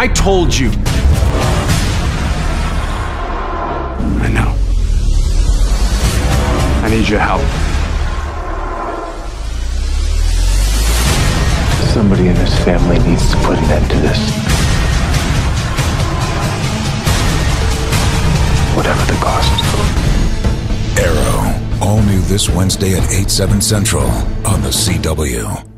I told you. I know. I need your help. Somebody in this family needs to put an end to this. Whatever the cost. Arrow. All new this Wednesday at 8, 7 central on the CW.